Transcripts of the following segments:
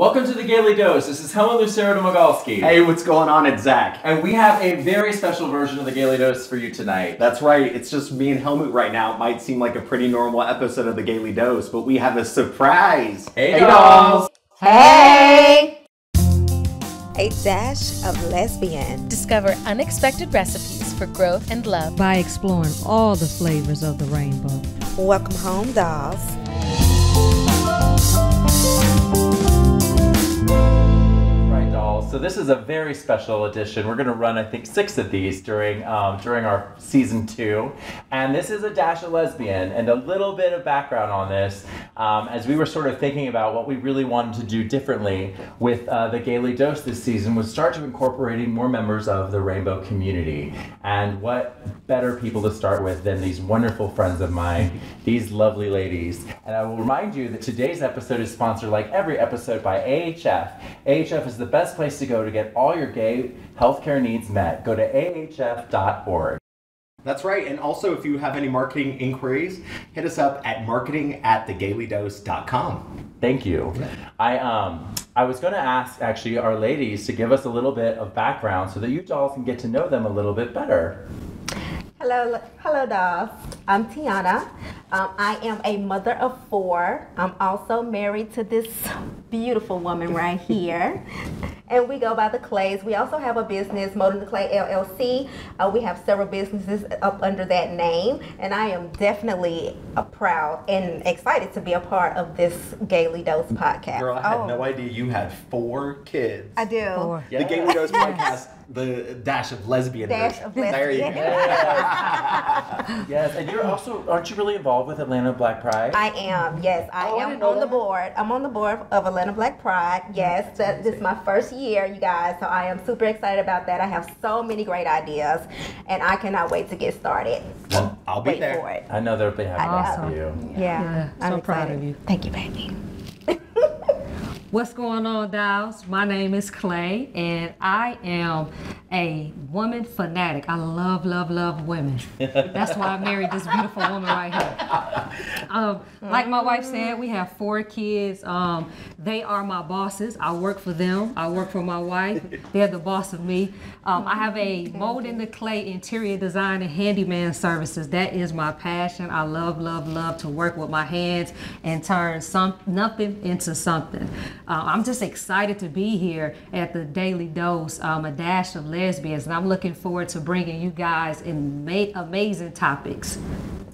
Welcome to the Gayly Dose. This is Helmut Lucero Domagalski. Hey, what's going on? It's Zach. And we have a very special version of the Gayly Dose for you tonight. That's right. It's just me and Helmut right now. It might seem like a pretty normal episode of the Gayly Dose, but we have a surprise. Hey, Hey, dolls. Hey! A dash of lesbian. Discover unexpected recipes for growth and love. by exploring all the flavors of the rainbow. Welcome home, dolls. So this is a very special edition. We're going to run, I think, six of these during um, during our season two, and this is a dash of lesbian. And a little bit of background on this, um, as we were sort of thinking about what we really wanted to do differently with uh, the Gayly Dose this season, was start to incorporating more members of the rainbow community. And what better people to start with than these wonderful friends of mine, these lovely ladies. And I will remind you that today's episode is sponsored, like every episode, by AHF. AHF is the best place to go to get all your gay healthcare needs met. Go to ahf.org. That's right. And also, if you have any marketing inquiries, hit us up at marketing at thegaylydose.com. Thank you. I um I was going to ask actually our ladies to give us a little bit of background so that you dolls can get to know them a little bit better. Hello, hello, dolls. I'm Tiana. Um, I am a mother of four. I'm also married to this beautiful woman right here. And we go by the Clays. We also have a business, Molding the Clay LLC. Uh, we have several businesses up under that name. And I am definitely uh, proud and excited to be a part of this Gayly Dose podcast. Girl, I had Oh, no idea you had four kids. I do. Four. The Gayly Dose podcast, the dash of lesbian Dash version. of There you go. Yes, and you're also aren't you really involved with Atlanta Black Pride? I am, yes. I Oh, am didn't know on the board. I'm on the board of Atlanta Black Pride. Mm-hmm. Yes, that, this is my first year, you guys. So I am super excited about that. I have so many great ideas, and I cannot wait to get started. Well, I'll be wait there. for it. I know they'll be happy to have Awesome. you. Yeah, Yeah, I'm so proud of you. Thank you, baby. What's going on, dolls? My name is Clay, and I am a woman fanatic. I love, love, love women. That's why I married this beautiful woman right here. Um, like my wife said, we have four kids. Um, they are my bosses. I work for them. I work for my wife. They're the boss of me. Um, I have a mold in the clay interior design and handyman services. That is my passion. I love, love, love to work with my hands and turn some nothing into something. Uh, I'm just excited to be here at the Daily Dose, um, a dash of lesbians, and I'm looking forward to bringing you guys in ma- amazing topics.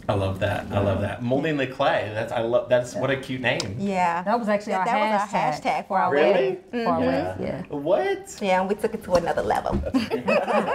I love that. I love that. Molding the clay. That's I love. That's what a cute name. Yeah. That was actually That- our that was our hashtag, hashtag for our Really? wedding. For our Yeah. wedding, yeah. What? Yeah, and we took it to another level.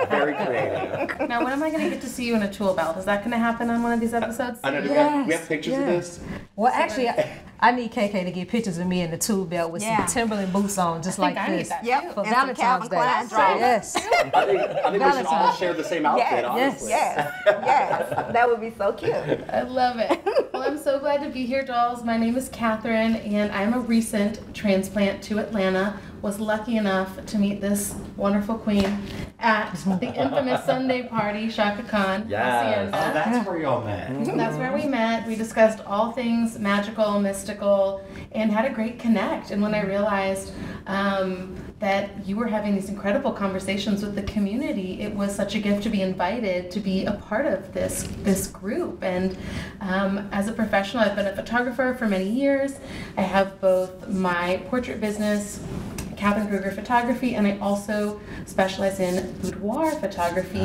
Very creative. Now, when am I going to get to see you in a tool belt? Is that going to happen on one of these episodes? I know. Do we, have, we have pictures of this? Well, actually, I, I need KK to get pictures of me in the tube belt with Yeah. some Timberland boots on, just like I need this. that. Yep. For and some Valentine's Calvin Day. Klein drawers. Yes. I think, I think we should all Valentine's. share the same outfit. Yes, honestly. yes, yes. That would be so cute. I love it. Well, I'm so glad to be here, dolls. My name is Kathryn, and I'm a recent transplant to Atlanta. Was lucky enough to meet this wonderful queen at the infamous Sunday party, Shaka Khan, Yes. Oh, that's where y'all met. That's where we met. We discussed all things magical, mystical, and had a great connect. And when I realized um, that you were having these incredible conversations with the community, it was such a gift to be invited to be a part of this this group. And um, as a professional, I've been a photographer for many years. I have both my portrait business. Kathryn Kruger Photography, and I also specialize in boudoir photography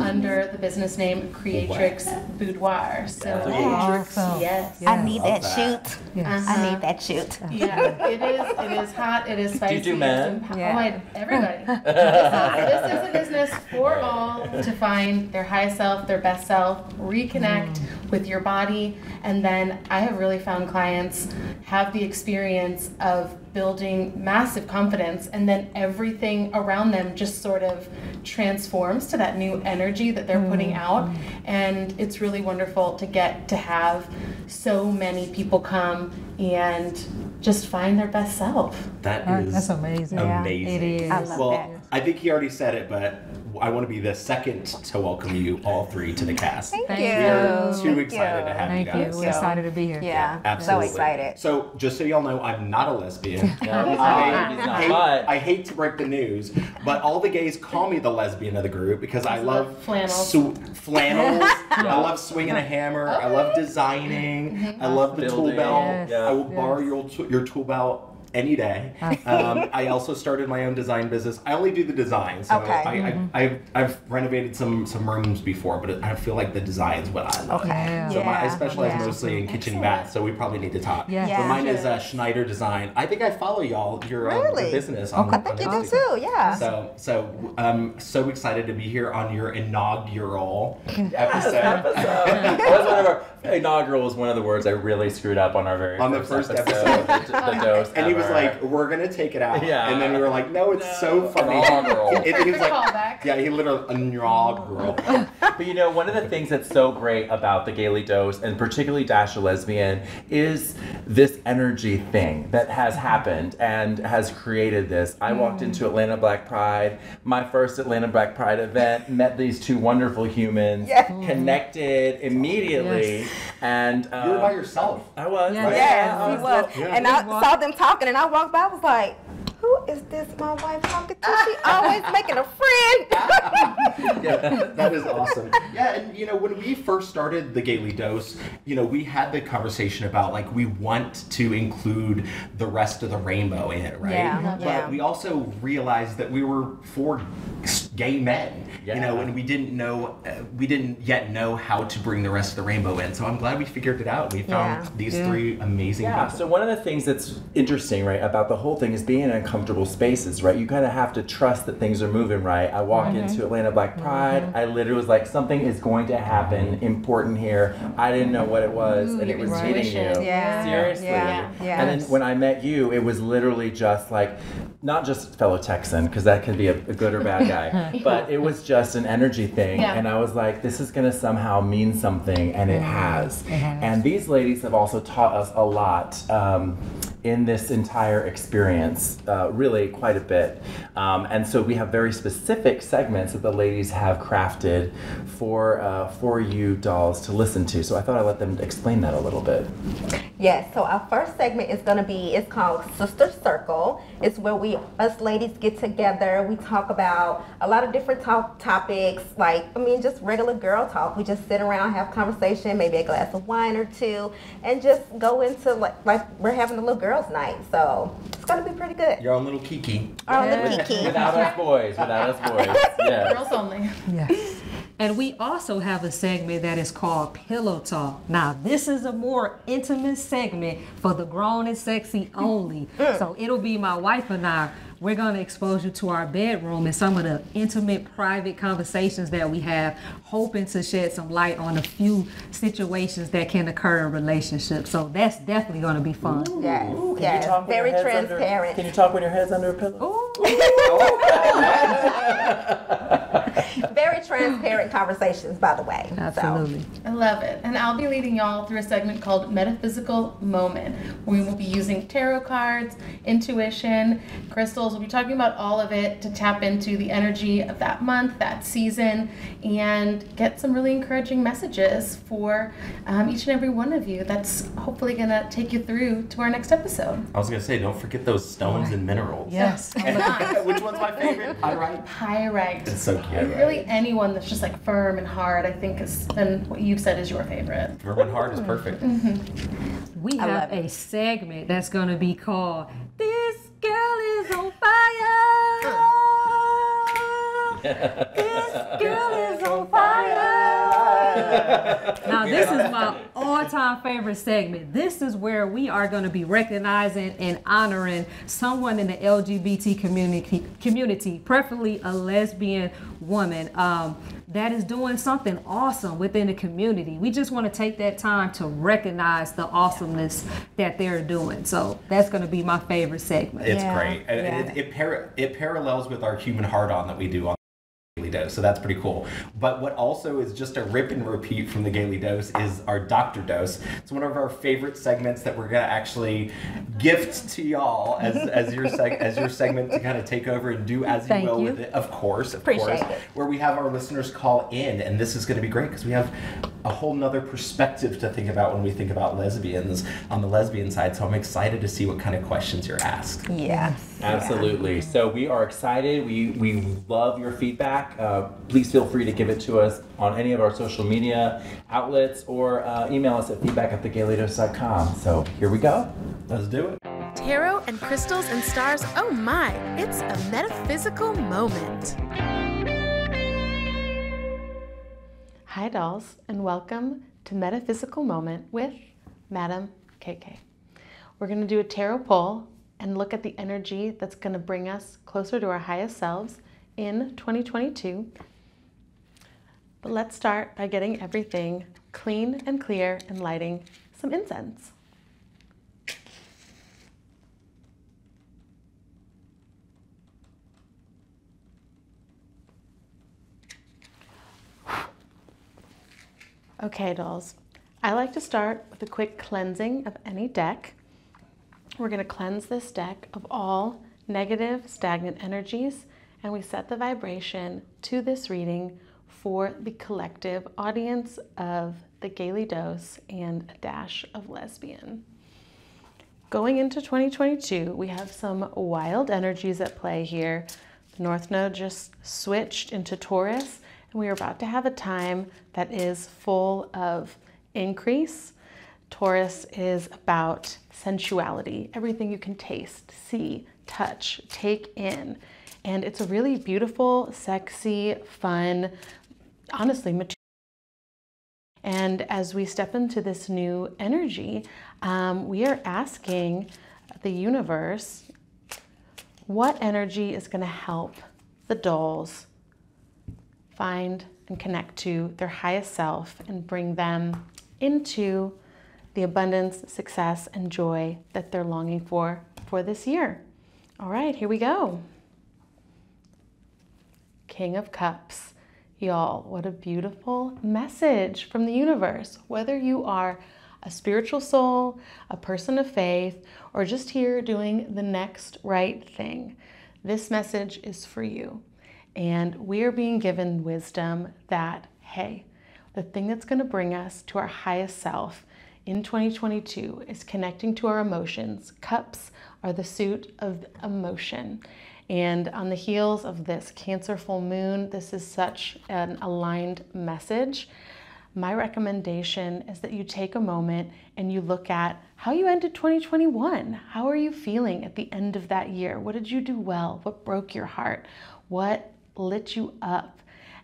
under the business name Creatrix Boudoir. So, Awesome. yes. I need that, that. shoot. Yes. I uh-huh. need that shoot. Yeah, it is. It is hot. It is spicy. do it's men? empower- Yeah. Oh, I, everybody. this, is, this is a business for all to find their highest self, their best self, reconnect mm. with your body, and then I have really found clients have the experience of building massive confidence, and then everything around them just sort of transforms to that new energy that they're putting mm-hmm. out, and it's really wonderful to get to have so many people come and just find their best self. That That- is That's amazing. Yeah, amazing. It is. I love well, that. I think he already said it, but I want to be the second to welcome you all three to the cast. Thank, Thank you. you. We're too Thank excited to have Thank you you. guys. We're excited to be here. Yeah, Absolutely. so excited. So, just so y'all know, I'm not a lesbian. No, he's I, not. He's not. hate, But I hate to break the news, but all the gays call me the lesbian of the group because I love love flannels. sw- flannels. I love swinging a hammer. I love oh. designing. Mm-hmm. I love the tool Building. belt. Yes. I will Yes. borrow your t- your tool belt any day. Um, I also started my own design business. I only do the design, so Okay. I, I, I've, I've renovated some some rooms before, but I feel like the design is what I love. Okay. Yeah. So my, I specialize Yeah. mostly in kitchen and bath, so we probably need to talk. Yeah. Yeah. But mine is uh, Schneider Design. I think I follow y'all your, uh, your Really? business. On, I think you do too. Yeah. So so I'm so excited to be here on your inaugural episode. that was one of our inaugural was one of the words I really screwed up on our very On the first, first episode. the, the dose and he was ever. like, "We're gonna take it out." Yeah. And then we were like, "No, it's so funny." Inaugural. It- he was like, callback. "Yeah." He literally inaugural. But you know, one of the things that's so great about the Gayly Dose, and particularly Dash a Lesbian, is this energy thing that has mm-hmm. happened and has created this. I walked mm-hmm. into Atlanta Black Pride, my first Atlanta Black Pride event, met these two wonderful humans, Yeah. connected immediately, and um, you were by yourself. I was. Yeah. right? Yes, I he was. Yeah. And I saw them talking, and I walked by. I was like, "Who is this? My wife talking to? She always making a friend." yeah, that is awesome. Yeah, and you know, when we first started the Gayly Dose, you know, we had the conversation about like we want to include the rest of the rainbow in it, right? Yeah, But yeah. we also realized that we were for gay men, you know, and we didn't know, uh, we didn't yet know how to bring the rest of the rainbow in. So I'm glad we figured it out. We found Yeah. these Yeah. three amazing Yeah, people. so one of the things that's interesting, right, about the whole thing is being in uncomfortable spaces, right? You kind of have to trust that things are moving right. I walk Mm-hmm. into Atlanta Black Pride, I literally was like, something is going to happen important here. I didn't know what it was, and it your was hitting you. Yeah, Seriously. yeah, yeah. And then when I met you, it was literally just like, not just fellow Texan, because that can be a, a good or bad guy, but it was just an energy thing. Yeah. And I was like, this is going to somehow mean something, and it has. has. And these ladies have also taught us a lot um, in this entire experience, uh, really quite a bit. Um, and so we have very specific segments that the ladies have crafted for uh, for you dolls to listen to. So I thought I'd let them explain that a little bit. Yes, so our first segment is going to be, it's called Sister Circle. It's where we, us ladies get together. We talk about a lot of different talk topics, like, I mean, just regular girl talk. We just sit around, have conversation, maybe a glass of wine or two, and just go into like, like we're having a little girls' night. So it's going to be pretty good. Your own little Kiki. Our little Yeah. Kiki. Without us boys, without us boys. Yeah. Girls only. Yes. And we also have a segment that is called Pillow Talk. Now, this is a more intimate segment for the grown and sexy only. So it'll be my wife and I. We're going to expose you to our bedroom and some of the intimate, private conversations that we have, hoping to shed some light on a few situations that can occur in relationships. So that's definitely going to be fun. Yes, Ooh, can yes, you talk when very your head's under- transparent. can you talk when your head's under a pillow? very transparent conversations, by the way. So, Absolutely. I love it. And I'll be leading y'all through a segment called Metaphysical Moment. We will be using tarot cards, intuition, crystals. We'll be talking about all of it to tap into the energy of that month, that season, and get some really encouraging messages for um, each and every one of you. That's hopefully going to take you through to our next episode. I was gonna say, don't forget those stones and minerals. Yes. Which one's my favorite? I right. Pyrite. It's so cute. Really, anyone that's just like firm and hard, I think, is then what you've said is your favorite. Firm and hard is mm-hmm. perfect. Mm-hmm. We I have love a segment that's going to be called This Girl is on Fire. this girl is on fire. Now, this is my all time favorite segment. This is where we are going to be recognizing and honoring someone in the LGBT community, community preferably a lesbian woman. Um, that is doing something awesome within the community. We just want to take that time to recognize the awesomeness that they're doing. So that's going to be my favorite segment. It's Yeah, great, and, and yeah. it, it, par- it parallels with our human heart on that we do on Dose, so that's pretty cool. But what also is just a rip and repeat from the Gayly Dose is our Doctor Dose. It's one of our favorite segments that we're gonna actually gift to y'all as, as your seg- as your segment to kind of take over and do as you will you. with it. Of course, of Appreciate course. it. Where we have our listeners call in, and this is gonna be great because we have a whole nother perspective to think about when we think about lesbians on the lesbian side. So I'm excited to see what kind of questions you're asked. Yes. Absolutely. So we are excited. We we love your feedback. Uh, please feel free to give it to us on any of our social media outlets or uh, email us at feedback at thegaylydose.com. So here we go. Let's do it. Tarot and crystals and stars, oh my, it's a metaphysical moment. Hi, dolls, and welcome to Metaphysical Moment with Madam KK. We're going to do a tarot pull and look at the energy that's going to bring us closer to our highest selves in 2022. But let's start by getting everything clean and clear and lighting some incense. Okay, dolls. I like to start with a quick cleansing of any deck. We're going to cleanse this deck of all negative, stagnant energies, and we set the vibration to this reading for the collective audience of the Gayly Dose and a dash of lesbian. Going into 2022, we have some wild energies at play here. The North Node just switched into Taurus, and we are about to have a time that is full of increase. Taurus is about sensuality, everything you can taste, see, touch, take in. And it's a really beautiful, sexy, fun, honestly, mature. And as we step into this new energy, um, we are asking the universe what energy is going to help the dolls find and connect to their highest self and bring them into the abundance, success, and joy that they're longing for for this year. All right, here we go. King of Cups. Y'all, what a beautiful message from the universe. Whether you are a spiritual soul, a person of faith, or just here doing the next right thing, this message is for you. And we are being given wisdom that, hey, the thing that's going to bring us to our highest self in 2022 is connecting to our emotions. Cups are the suit of emotion. And on the heels of this Cancer full moon, this is such an aligned message. My recommendation is that you take a moment and you look at how you ended 2021. How are you feeling at the end of that year? What did you do well? What broke your heart? What lit you up?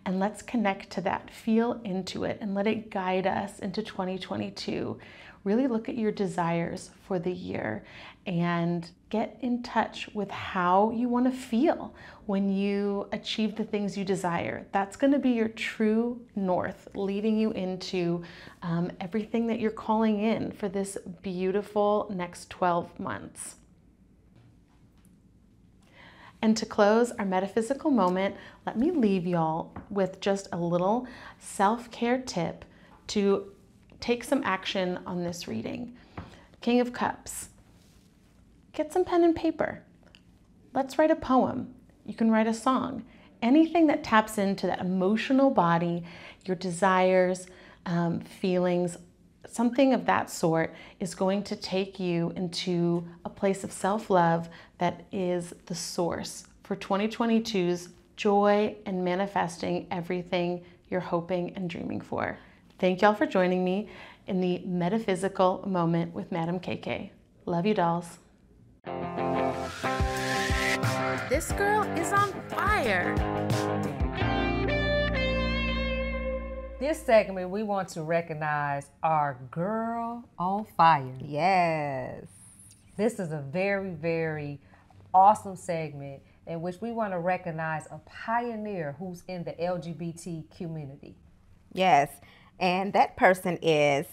And let's connect to that, feel into it, and let it guide us into 2022. Really look at your desires for the year and get in touch with how you want to feel when you achieve the things you desire. That's going to be your true north, leading you into um, everything that you're calling in for this beautiful next 12 months. And to close our metaphysical moment, let me leave y'all with just a little self care tip to take some action on this reading. King of Cups, get some pen and paper. Let's write a poem. You can write a song. Anything that taps into that emotional body, your desires, um, feelings, something of that sort is going to take you into a place of self love that is the source for 2022's joy and manifesting everything you're hoping and dreaming for. Thank y'all for joining me in the metaphysical moment with Madam KK. Love you, dolls. This girl is on fire. This segment, we want to recognize our girl on fire. Yes. This is a very, very awesome segment in which we want to recognize a pioneer who's in the LGBT community. Yes. And that person is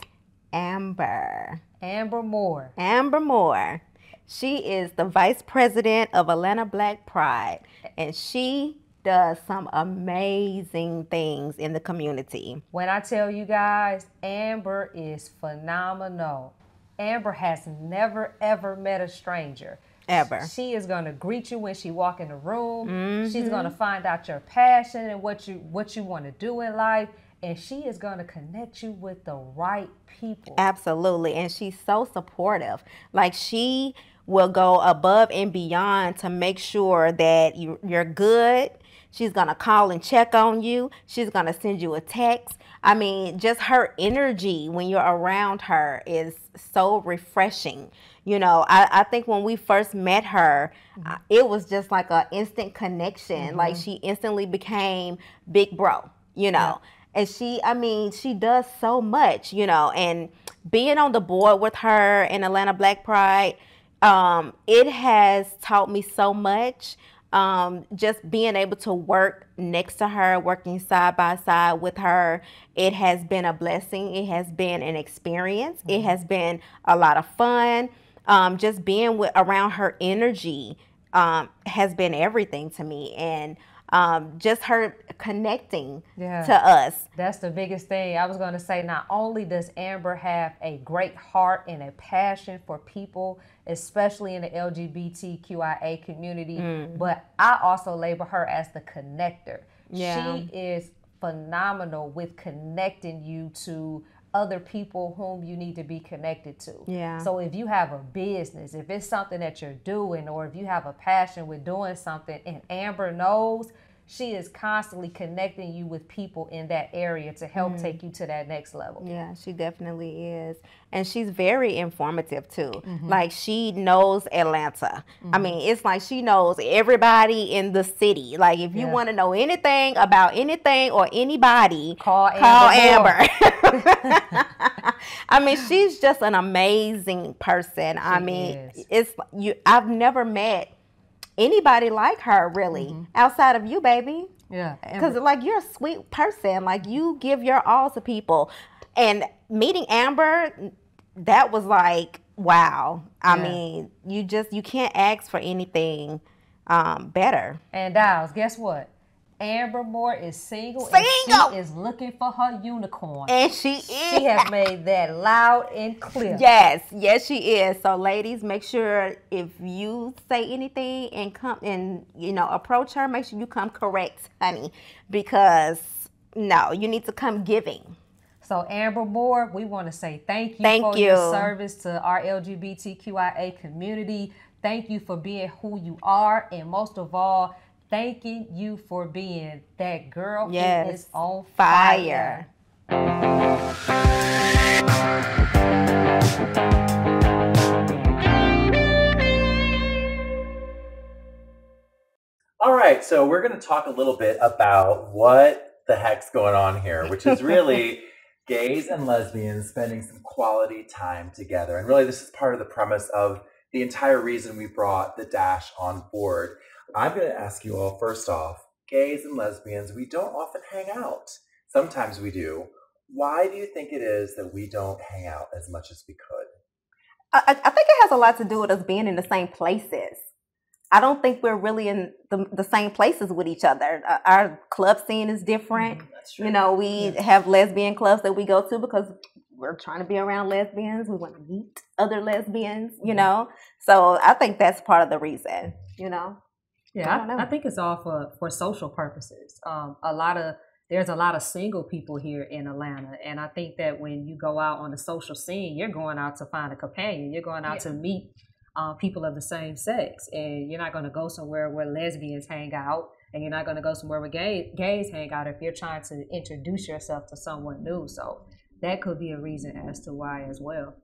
Amber. Amber Moore. Amber Moore. She is the vice president of Atlanta Black Pride, and she does some amazing things in the community. When I tell you guys, Amber is phenomenal. Amber has never ever met a stranger. Ever. She is gonna greet you when she walk in the room. Mm-hmm. She's gonna find out your passion and what you what you want to do in life, and she is gonna connect you with the right people. Absolutely. And she's so supportive. Like she will go above and beyond to make sure that you, you're good. She's going to call and check on you. She's going to send you a text. I mean, just her energy when you're around her is so refreshing. You know, I, I think when we first met her, uh, it was just like an instant connection. Like she instantly became big bro, you know. And she, I mean, she does so much, you know, and being on the board with her in Atlanta Black Pride, um, it has taught me so much. Um, just being able to work next to her, working side by side with her, it has been a blessing. It has been an experience. It has been a lot of fun. Um, just being with, around her energy um, has been everything to me, and um, just her connecting Yeah. to us. That's the biggest thing. I was going to say, not only does Amber have a great heart and a passion for people, especially in the LGBTQIA community, Mm. but I also label her as the connector. Yeah. She is phenomenal with connecting you to other people whom you need to be connected to. Yeah. So if you have a business, if it's something that you're doing, or if you have a passion with doing something, and Amber knows, she is constantly connecting you with people in that area to help Mm. take you to that next level. Yeah, she definitely is. And she's very informative too. Like she knows Atlanta. I mean, it's like she knows everybody in the city. Like if you Yeah. want to know anything about anything or anybody, Call call Amber Amber. I mean, she's just an amazing person. I mean, is. it's you I've never met anybody like her really outside of you, baby. Yeah. Because like you're a sweet person, like you give your all to people, and meeting Amber, that was like wow. I Yeah. mean, you just you can't ask for anything um, better. And Dials, guess what? Amber Moore is single, Single! and she is looking for her unicorn. And she is. she has made that loud and clear. Yes, yes, she is. So, ladies, make sure if you say anything and come and you know approach her, make sure you come correct, honey, because no, you need to come giving. So Amber Moore, we want to say thank you Thank for your service to our LGBTQIA community. Thank you for being who you are, and most of all, thanking you for being that girl who Yes. is on Fire. fire. All right, so we're going to talk a little bit about what the heck's going on here, which is really gays and lesbians spending some quality time together. And really, this is part of the premise of the entire reason we brought the Dash on board. I'm going to ask you all first off gays and lesbians, we don't often hang out. Sometimes we do. Why do you think it is that we don't hang out as much as we could? I, I think it has a lot to do with us being in the same places. I don't think we're really in the, the same places with each other. Uh, Our club scene is different. That's You know, we have lesbian clubs that we go to because we're trying to be around lesbians. We want to meet other lesbians, you know? So I think that's part of the reason, you know? Yeah, I. I think it's all for for social purposes. Um, a lot of there's a lot of single people here in Atlanta, and I think that when you go out on the social scene, you're going out to find a companion. You're going out to meet uh, people of the same sex, and you're not going to go somewhere where lesbians hang out, and you're not going to go somewhere where gay, gays hang out if you're trying to introduce yourself to someone new. So that could be a reason as to why as well.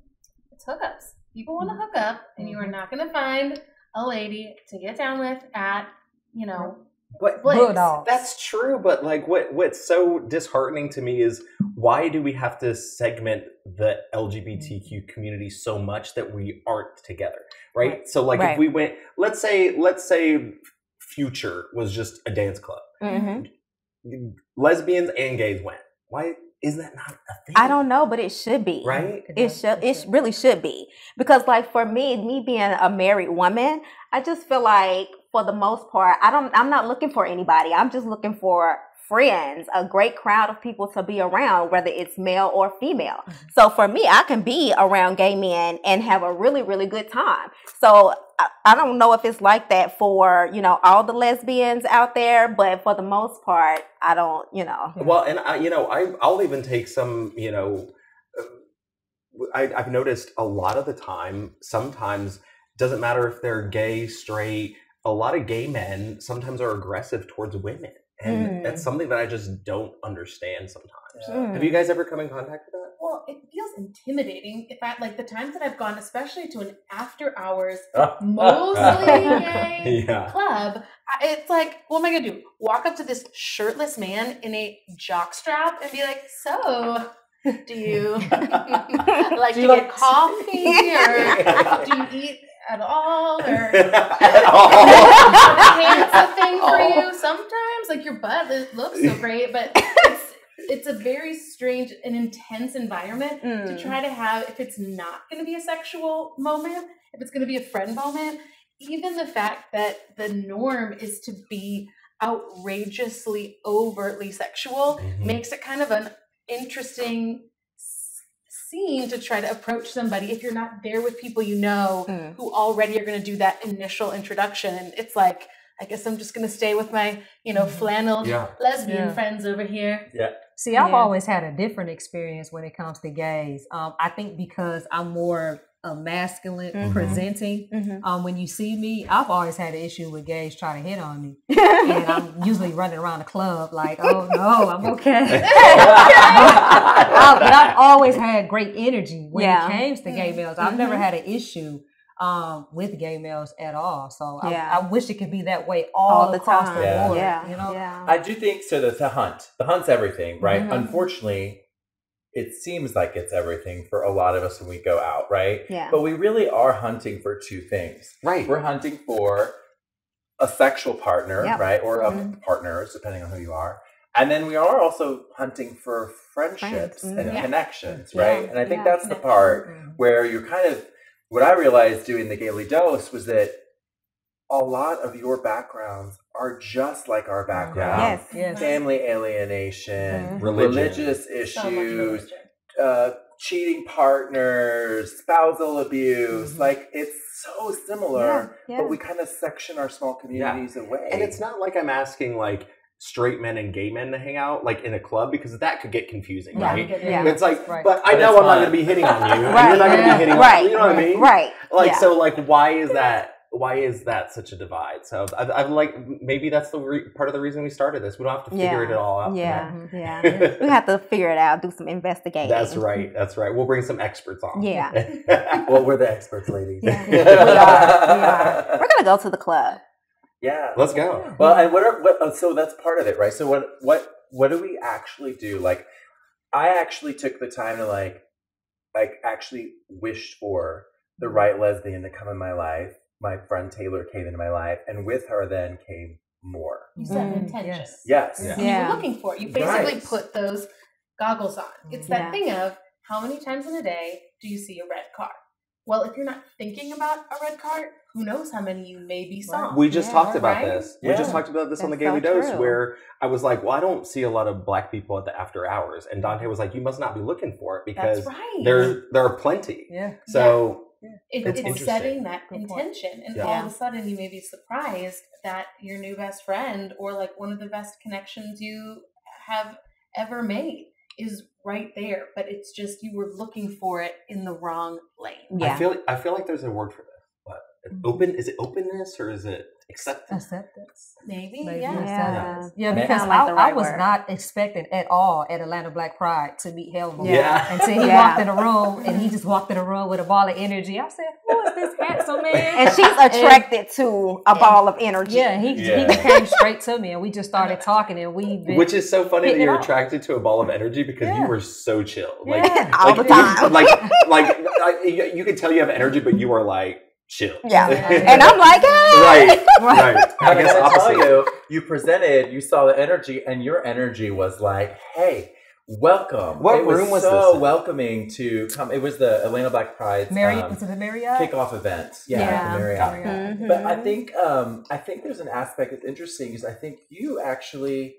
It's hookups. People want to hook up, and you are Mm-hmm. not going to find a lady to get down with at, you know, But Blake's. That's true, but like what what's so disheartening to me is why do we have to segment the LGBTQ community so much that we aren't together, right? Right. So like Right. if we went let's say let's say Future was just a dance club. hmm Lesbians and gays went. Why is that not a thing? I don't know, but it should be. right? It should. It really should be because, like, for me, me being a married woman, I just feel like for the most part, I don't. I'm not looking for anybody. I'm just looking for friends, a great crowd of people to be around, whether it's male or female. Mm-hmm. So for me, I can be around gay men and have a really, really good time. So I, I don't know if it's like that for you know all the lesbians out there, but for the most part, I don't. You know. Well, and I, you know, I I'll even take some, you know, uh, I, I've noticed a lot of the time. Sometimes doesn't matter if they're gay, straight. A lot of gay men sometimes are aggressive towards women, and Mm. that's something that I just don't understand sometimes. Mm. Have you guys ever come in contact with that? Well, it feels intimidating. If I like the times that I've gone, especially to an after hours, mostly gay Yeah. club, it's like, what am I gonna do? Walk up to this shirtless man in a jockstrap and be like, "So, do you like Do to you get coffee, or do you eat at all, or?" pants a thing for you sometimes like your butt it looks so great but it's it's a very strange and intense environment to Mm. try to have if it's not going to be a sexual moment if it's going to be a friend moment even the fact that the norm is to be outrageously overtly sexual Mhm. makes it kind of an interesting s- scene to try to approach somebody if you're not there with people you know Mm. who already are going to do that initial introduction and it's like i guess i'm just going to stay with my you know flannel Yeah. lesbian Yeah. friends over here Yeah. See, I've Yeah. always had a different experience when it comes to gays. Um, I think because I'm more uh, masculine Mhm. presenting. Mhm. Um, when you see me, I've always had an issue with gays trying to hit on me, and I'm usually running around the club like, "Oh no, I'm okay." Uh, but I've always had great energy when Yeah. it came to gay males. I've never Mhm. had an issue um, with gay males at all. So I, Yeah. I wish it could be that way all, all the across time. the Yeah. board. Yeah. You know, Yeah. I do think so. The, a hunt. The hunt's everything, right? Mhm. Unfortunately, it seems like it's everything for a lot of us when we go out, right? Yeah. But we really are hunting for two things. Right. We're hunting for a sexual partner, Yep. right? Or of Mhm. partners, depending on who you are. And then we are also hunting for friendships Friends. and Mhm. connections, Yeah. right? And I think Yeah. that's the part Mhm. where you're kind of what I realized doing the Gayly Dose was that a lot of your backgrounds are just like our background. Yes. Yes. Family alienation, Mhm. Religion. religious issues, religion. uh, cheating partners, spousal abuse. Mhm. Like it's so similar, Yeah, yeah. but we kind of section our small communities away. And it's not like I'm asking like straight men and gay men to hang out like in a club because that could get confusing, Yeah. right? Yeah. It's like, Right. but I But know I'm not going to be hitting on you, and Right. you're not going to Yeah. be hitting Right. on you know what I mean? Right. Like, yeah. so, like, why is that? Why is that such a divide? So, I, I'm like, maybe that's the re- part of the reason we started this. We don't have to figure Yeah. it all out. Yeah. Yeah. we have to figure it out, do some investigating. That's right. That's right. We'll bring some experts on. Yeah. well, we're the experts, ladies. Yeah. We are. We are. We're gonna go to the club. yeah. Let's go. Well, and what, are, what? oh, So that's part of it, right? So what? What? What do we actually do? Like, I actually took the time to like, like actually wished for the mm-hmm. right lesbian to come in my life. My friend Taylor came into my life, and with her then came more. you set an Mm, intention yes. Yes. Yeah. you Yeah. were looking for. it. You basically Right. put those goggles on. It's that Yeah. thing of how many times in a day do you see a red car? Well, if you're not thinking about a red car, who knows how many you maybe saw. We just Yeah. talked about Right? this. We just talked about this on the That's Gayly so Dose, true. where I was like, "Well, I don't see a lot of black people at the after hours," and Dante was like, "You must not be looking for it because right. there there are plenty." Yeah. So It, It's it's setting that Good point. intention, and Yeah. all of a sudden you may be surprised that your new best friend or like one of the best connections you have ever made is right there. But it's just you were looking for it in the wrong lane. Yeah. I feel I feel like there's a word for this. What Mm-hmm. open? Is it openness or is it acceptance? Acceptance. Maybe, Maybe yeah. acceptance. Yeah, Yeah. because Sound like I, the I was word. not expecting at all at Atlanta Black Pride to meet Helmut. Yeah. Until he Yeah. walked in the room and he just walked in the room with a ball of energy. I said, Who is this handsome man? And she's attracted to a ball of energy. yeah, he, Yeah. he came straight to me and we just started talking and we've Which is so funny that you're attracted to a ball of energy because you were so chill. Like, Yeah. All like, the time. like, like, I, you you can tell you have energy, but you are like chill. Yeah. Yeah. And I'm like, hey. right, right. I And guess I tell you, you presented, you saw the energy, and your energy was like, "Hey, welcome. What it room was so this in? welcoming to come. It was the Atlanta Black Pride Marriott, um, was it the Marriott? kickoff event. Yeah, Yeah. the Marriott. Mhm. But I think um, I think there's an aspect that's interesting because I think you actually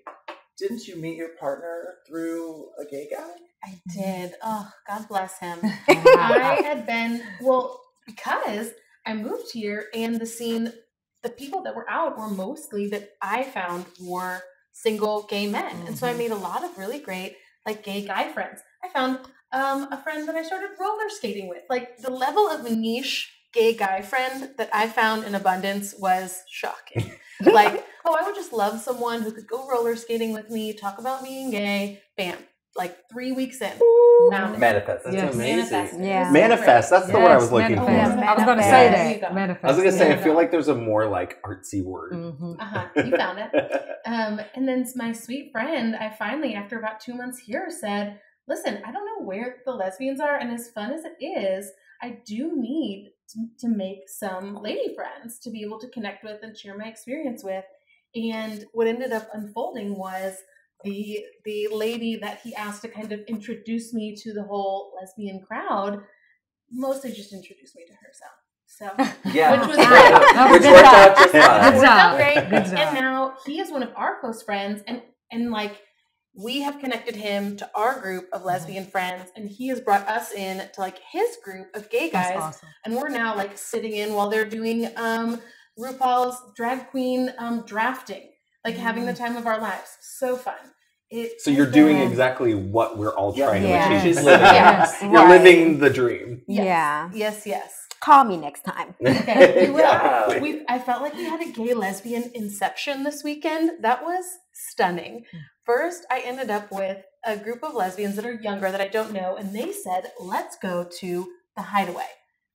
didn't you meet your partner through a gay guy? I did. Oh, God bless him. I had been well because I moved here and the scene, the people that were out were mostly that I found were single gay men, and so I Mhm. made a lot of really great like gay guy friends. I found um, a friend that I started roller skating with. Like the level of niche gay guy friend that I found in abundance was shocking. like, oh, I would just love someone who could go roller skating with me, talk about being gay. Bam, like three weeks in, found it. Manifest. That's Yes. amazing. Manifested. It Yeah. Manifest. That's the word I was looking manifest. for. Oh, I was going to say There that. go. Manifest. I was gonna say, There I feel like there's a more like artsy word. Mhm. Uh-huh. You found it. Um, and then my sweet friend, I finally, after about two months here, said, Listen, I don't know where the lesbians are, and as fun as it is, I do need to, to make some lady friends to be able to connect with and share my experience with. And what ended up unfolding was the the lady that he asked to kind of introduce me to the whole lesbian crowd mostly just introduced me to herself. So Yeah, Which was Which great. worked Good out just fine. worked out great. Good job. And now he is one of our close friends, and and like we have connected him to our group of lesbian friends, and he has brought us in to like his group of gay guys, That's awesome. and we're now like sitting in while they're doing um RuPaul's drag queen um drafting, like having the mm. time of our lives. So fun. It So you're has doing been- exactly what we're all Yeah. trying Yeah. to achieve. She's living. yes. You're Right. living the dream. Yes. Yeah. Yes, yes. Call me next time. Okay, we will. Yeah. We, I felt like we had a gay lesbian inception this weekend. That was stunning. Mm. First, I ended up with a group of lesbians that are younger that I don't know, and they said, "Let's go to the Hideaway."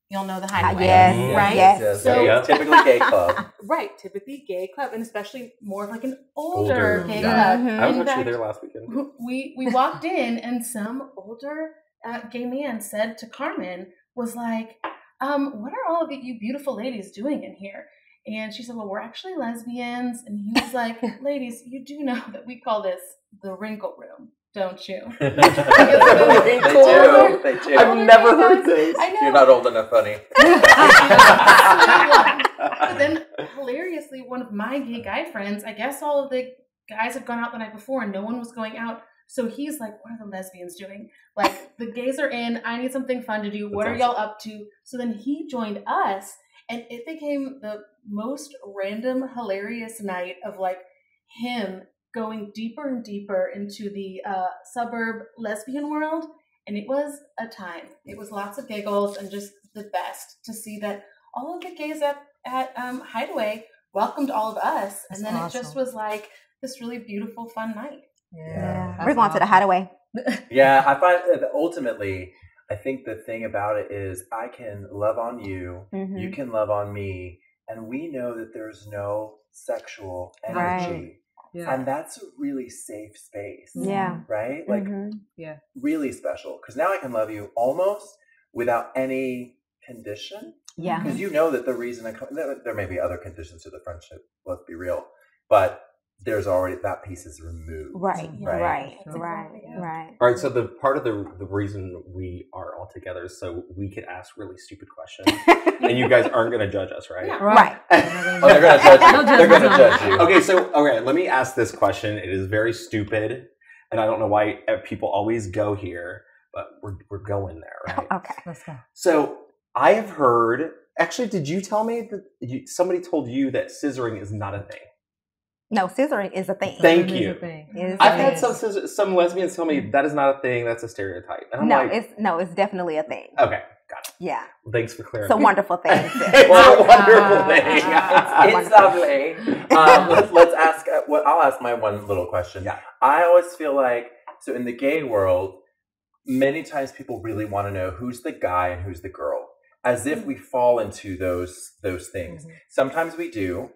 Y'all know the Hideaway, yes, right? yes. So- yeah, typically gay club. Right, typically gay club, and especially more of like an older, Older, gay yeah. club. Mhm. I was In actually fact, there last weekend. we we walked in and some older uh, gay man said to Carmen was like, um, "What are all of you beautiful ladies doing in here?" And she said, "Well, we're actually lesbians." And he was like, "Ladies, you do know that we call this the wrinkle room, don't you?" they Wrinkle do. room. They do. Oh I've Older never gay heard guys- this. I know. You're not old enough, honey. but then hilariously, one of my gay guy friends, I guess all of the guys have gone out the night before and no one was going out. So he's like, What are the lesbians doing? Like, the gays are in. I need something fun to do. What That's are y'all up to? So then he joined us, and it became the most random, hilarious night of like him going deeper and deeper into the uh, suburb lesbian world. And it was a time. It was lots of giggles and just the best to see that all of the gays at, at um, Hideaway welcomed all of us. That's and then it just was like this really beautiful, fun night. Yeah. That's We wanted going to the awesome. hideaway. Yeah, I find that ultimately, I think the thing about it is I can love on you, Mhm. you can love on me, and we know that there's no sexual energy. Right. Yeah. And that's a really safe space. Yeah. Right? Like, Mhm. really special. Because now I can love you almost without any condition. Yeah. Because you know that the reason I come, there, there may be other conditions to the friendship, let's be real. But there's already, that piece is removed. Right. Right. Right. Right. exactly. Right. All right, so the part of the the reason we are all together is so we could ask really stupid questions, and you guys aren't going to judge us, right? Yeah. Right. Oh, they're going to judge you. Judge They're going to judge you. okay, so okay, let me ask this question. It is very stupid, and I don't know why uh, people always go here, but we're we're going there, right? Okay. Let's go. So I have heard. Actually, did you tell me that you, somebody told you that scissoring is not a thing? No, scissoring is a thing. Thank It is a you. thing. It is a I've thing. had some some lesbians tell me that is not a thing. That's a stereotype, and I'm no, like, it's no, it's definitely a thing. okay, got it. Yeah. Thanks for clarifying. It's clarifying. a wonderful thing. it's a wonderful uh, thing. It's lovely. Um, let's, let's ask. Uh, what I'll ask my one little question. Yeah. I always feel like so in the gay world, many times people really want to know who's the guy and who's the girl, as if we fall into those those things. Mhm. Sometimes we do.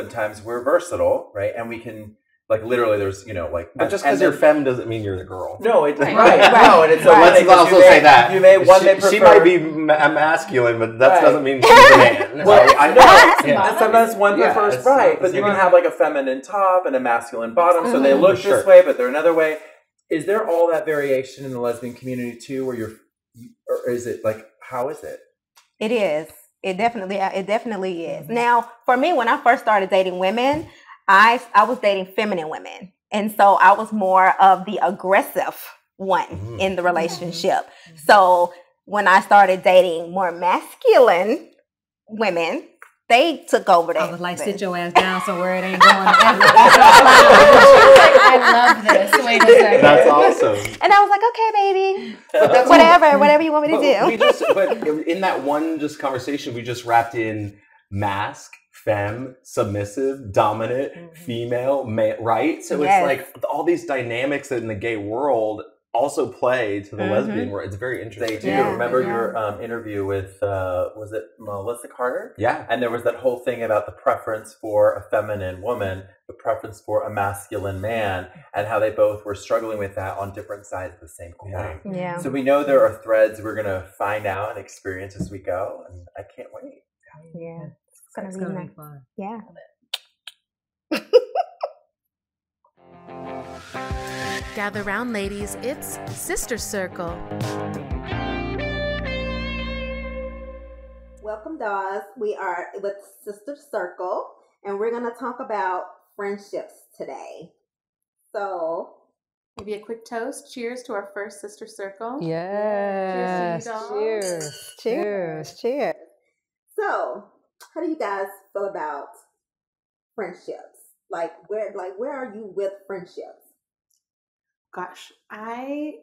Sometimes we're versatile, right? And we can like literally. There's you know like But just because you're then- femme doesn't mean you're the girl. no, it, Right. right, Right. no, and it's Right. Let's 'cause also may, say that you may one she, may prefer. she might be ma- masculine, but that Right. doesn't mean she's a man. Well, right? I know. Yeah. Sometimes one Yeah, prefers it's- right, but it's you can have like a feminine top and a masculine bottom, so they Mhm. look Sure. this way, but they're another way. is there all that variation in the lesbian community too, where you're, or is it like how is it? It is. It definitely. Uh, it definitely is. Mm-hmm. Now, for me, when I first started dating women, I I was dating feminine women, and so I was more of the aggressive one Mhm. in the mm-hmm. relationship. Mm-hmm. So when I started dating more masculine women, they took over that. I was like, sit your ass down somewhere it ain't going. I love this. Wait a second. That's awesome. and I was like, okay, baby, That's whatever, whatever you want me to But we do. just, but in that one just conversation, we just wrapped in mask, femme, submissive, dominant, mm-hmm. female, ma- right? So Yes. it's like all these dynamics that in the gay world also play to the Mhm. lesbian world. It's very interesting. They do. Yeah. Remember Yeah. your um, interview with uh, was it Melissa Carter? Yeah. And there was that whole thing about the preference for a feminine woman, the preference for a masculine man, and how they both were struggling with that on different sides of the same coin. Yeah. Yeah. So we know there are threads we're going to find out and experience as we go, and I can't wait. Yeah. It's gonna It's be gonna nice. be fun. Yeah. Gather round, ladies. It's Sister Circle. Welcome, Dawes. We are with Sister Circle, and we're going to talk about friendships today. So, Maybe a quick toast. Cheers to our first sister circle. Yes. Cheers to you, Cheers. cheers, cheers. So, how do you guys feel about friendships? Like, where, like, where are you with friendships? Gosh, I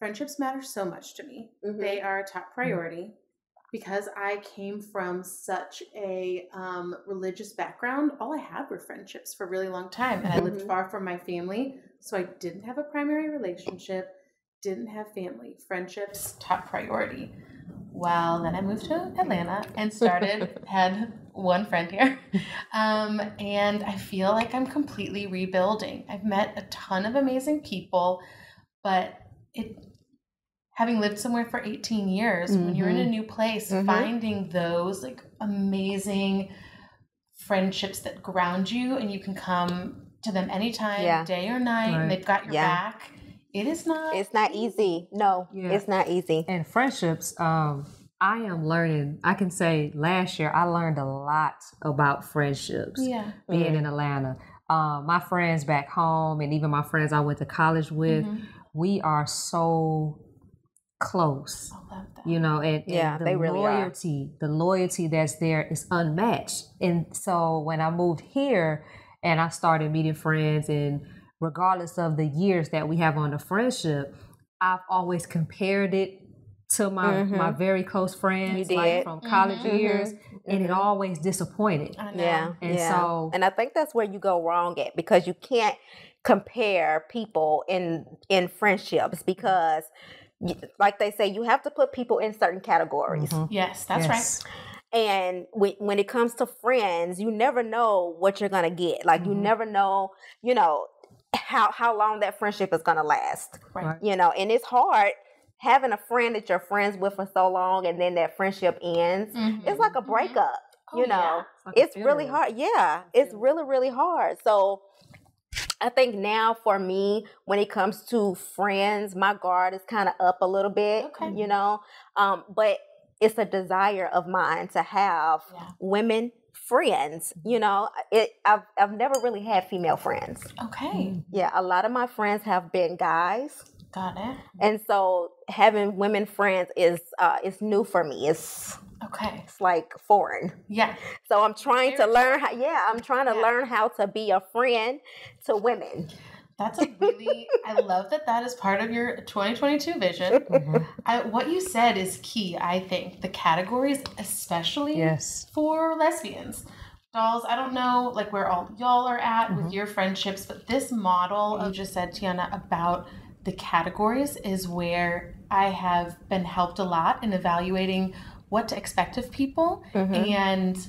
friendships matter so much to me. Mhm. They are a top priority because I came from such a um, religious background. All I had were friendships for a really long time, and I lived Mhm. far from my family, so I didn't have a primary relationship, didn't have family. Friendships top priority. Well, then I moved to Atlanta and started had one friend here, um, and I feel like I'm completely rebuilding. I've met a ton of amazing people, but it having lived somewhere for 18 years when you're in a new place Mhm. finding those like amazing friendships that ground you and you can come to them anytime Yeah. day or night Right. and they've got your Yeah. back it is not It's not easy. No, Yeah. it's not easy. And friendships, um, I am learning. I can say last year I learned a lot about friendships. yeah being in Atlanta. Um, my friends back home, and even my friends I went to college with, Mhm. we are so close. I love that You know, and, and Yeah, the they really are. loyalty, the loyalty that's there is unmatched. And so when I moved here and I started meeting friends, and regardless of the years that we have on the friendship, I've always compared it to my Mhm. my mm-hmm. very close friends, like from mm-hmm. college Mhm. years, mm-hmm. and it always disappointed. I. Yeah, And yeah. so- and I think that's where you go wrong at because you can't compare people in in friendships because, like they say, you have to put people in certain categories. Yes that's Yes. And when when it comes to friends, you never know what you're gonna get. Like you never know, you know, how how long that friendship is gonna last. right Right. You know, and it's hard having a friend that you're friends with for so long, and then that friendship ends. It's like a Mhm. breakup. Oh, You know, yeah. like it's really hard. Yeah, it's really, really hard. So I think now for me, when it comes to friends, my guard is kind of up a little bit, Okay. you know. Um, but it's a desire of mine to have Yeah. women friends. You know, it I've I've never really had female friends. okay Yeah, a lot of my friends have been guys. Got it And so having women friends is uh is new for me. It's okay it's like foreign. yeah So I'm trying to learn how yeah, I'm trying to Yeah. learn how to be a friend to women. That's a really, I love that that is part of your 2022 vision. Mhm. I, what you said is key, I think. The categories, especially Yes. for lesbians. Dolls, I don't know like where all y'all are at Mm-hmm. with your friendships, but this model you just said, Tiana, about the categories is where I have been helped a lot in evaluating what to expect of people. Mm-hmm. And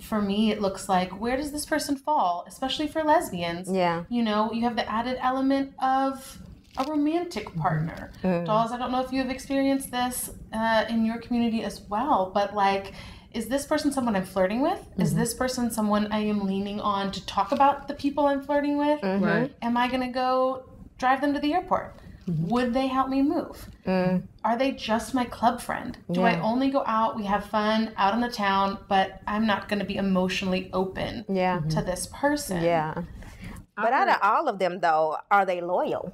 for me, it looks like where does this person fall, especially for lesbians? Yeah. you know, you have the added element of a romantic partner. Mm. Dolls, I don't know if you have experienced this uh, in your community as well, but like, is this person someone I'm flirting with? Is this person someone I am leaning on to talk about the people I'm flirting with? Mhm. Right. Am I gonna go drive them to the airport? Mm-hmm. Would they help me move? Mm. Are they just my club friend? Do I only go out, we have fun out in the town, but I'm not going to be emotionally open Yeah. to this person? Yeah. But out of all of them, though, are they loyal?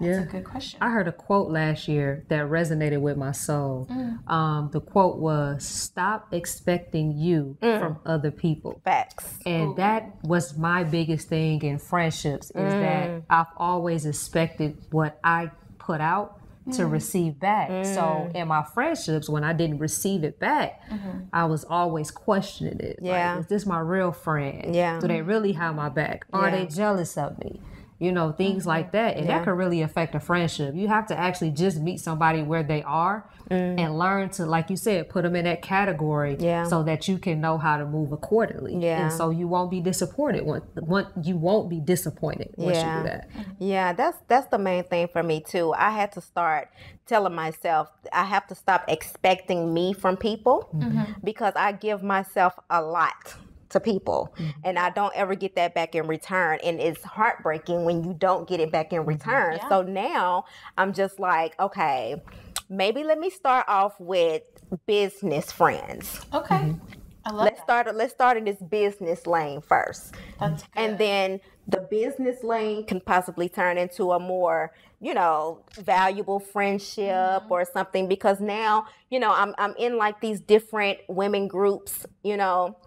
That's a good question. I heard a quote last year that resonated with my soul. Mm. Um, the quote was, Stop expecting you mm. from other people. Facts. And that was my biggest thing in friendships is mm. that I've always expected what I put out to receive back. So in my friendships, when I didn't receive it back, mm-hmm. I was always questioning it. Yeah. Like, is this my real friend? Yeah. Do they really have my back? Are they jealous of me? You know, things mm-hmm. like that. And Yeah. that could really affect a friendship. You have to actually just meet somebody where they are mm. and learn to, like you said, put them in that category Yeah. so that you can know how to move accordingly. Yeah. And so you won't be disappointed. Once, once you won't be disappointed once you Yeah. do that. Yeah, that's that's the main thing for me too. I had to start telling myself I have to stop expecting me from people mm-hmm. because I give myself a lot to people mm-hmm. and I don't ever get that back in return and it's heartbreaking when you don't get it back in mm-hmm. return. So now I'm just like, okay, maybe let me start off with business friends. Okay. Mm-hmm. I love Let's that. start let's start in this business lane first That's good. and then the business lane can possibly turn into a more you know valuable friendship or something because now you know I'm, I'm in like these different women groups you know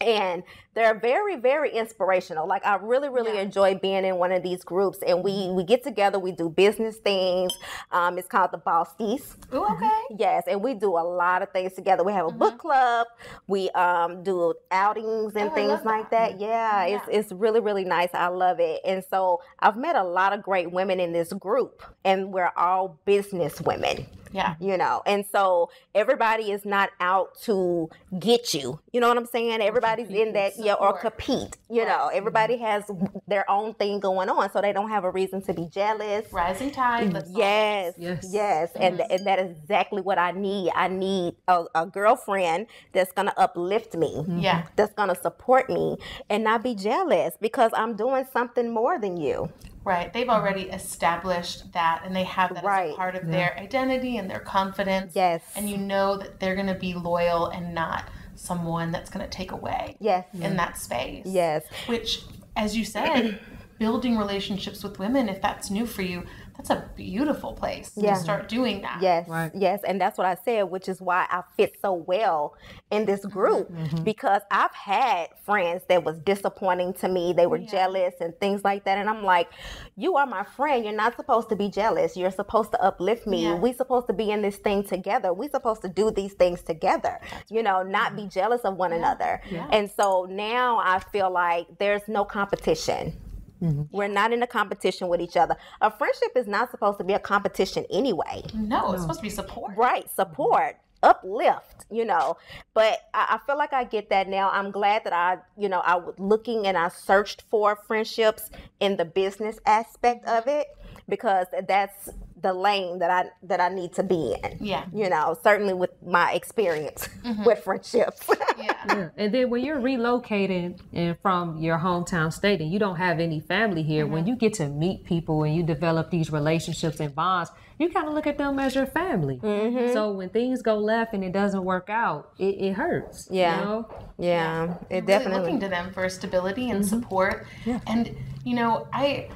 and they're very very inspirational like i really really enjoy being in one of these groups and we we get together we do business things um, it's called the bosties Ooh, okay. Yes, and we do a lot of things together. We have a book club. We um, do outings and Oh, things like that. Yeah, it's it's really really nice. I love it. And so I've met a lot of great women in this group, and we're all business women. Yeah. You know, and so everybody is not out to get you. You know what I'm saying? Everybody's in that, yeah, or compete. You know, everybody has their own thing going on, so they don't have a reason to be jealous. Rising tide. Yes, Yes. yes, and and that is exactly what I need. I need a, a girlfriend that's gonna uplift me, mm-hmm. Yeah. that's gonna support me, and not be jealous because I'm doing something more than you. Right. They've mm-hmm. already established that and they have that as Right. a part of their identity and their confidence. Yes. And you know that they're going to be loyal and not someone that's going to take away Yes, in mm-hmm. that space. yes, Which, as you said, building relationships with women, if that's new for you, that's a beautiful place Yeah. to start doing that. yes, Right. yes, and that's what I said, which is why I fit so well in this mm-hmm. group mm-hmm. because I've had friends that was disappointing to me. They were jealous and things like that, and I'm like, "You are my friend. You're not supposed to be jealous. You're supposed to uplift me. Yeah. We supposed to be in this thing together. We're supposed to do these things together. You know, not be mm-hmm. jealous of one another." And so now I feel like there's no competition. Mm-hmm. We're not in a competition with each other. A friendship is not supposed to be a competition anyway. No, it's supposed to be support. Right, support, uplift, you know. But I, I feel like I get that now. I'm glad that I, you know, I was looking and I searched for friendships in the business aspect of it because that's the lane that I that I need to be in. Yeah. You know, certainly with my experience mm-hmm. with friendships. Yeah. Yeah. And then when you're relocating and from your hometown state and you don't have any family here, when mm-hmm. you get to meet people and you develop these relationships and bonds, you kind of look at them as your family. Mm-hmm. So when things go left and it doesn't work out, it, it hurts. Yeah. You know? yeah, it really definitely. looking to them for stability and support. And you know, I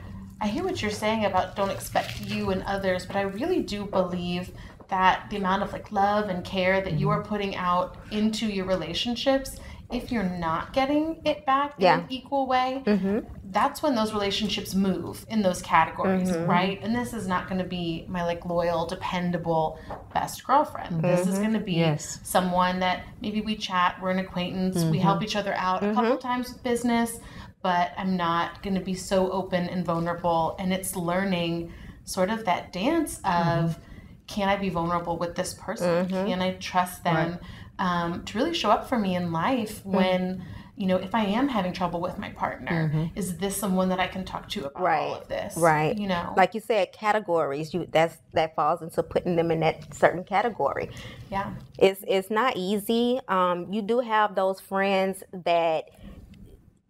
I hear what you're saying about don't expect you and others, but I really do believe that the amount of like love and care that you are mm-hmm. putting out into your relationships, if you're not getting it back Yeah. in an equal way, mm-hmm. that's when those relationships move in those categories, mm-hmm. right? And this is not going to be my like loyal, dependable best girlfriend. This is going to be Yes. someone that maybe we chat, we're an acquaintance, we help each other out a couple times with business, but I'm not going to be so open and vulnerable. And it's learning sort of that dance of can I be vulnerable with this person? Can I trust them um, to really show up for me in life when. You know, if I am having trouble with my partner, is this someone that I can talk to about all Right, of this? right. You know, like you said, categories. You that's that falls into putting them in that certain category. yeah, it's it's not easy. Um, you do have those friends that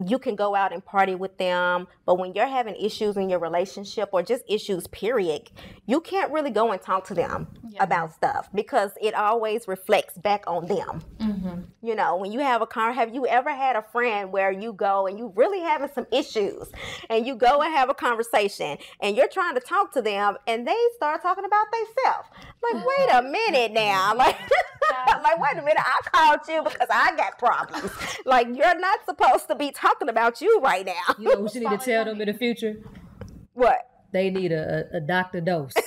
you can go out and party with them, but when you're having issues in your relationship or just issues, period, you can't really go and talk to them about stuff because it always reflects back on them. Mm-hmm. You know, when you have a car, have you ever had a friend where you go and you really having some issues and you go and have a conversation and you're trying to talk to them and they start talking about themselves? Like, wait a minute now. Like, like, wait a minute, I called you because I got problems. Like, you're not supposed to be talking about you right now. You know what you need to tell them in the future? What? They need a, a, a doctor dose.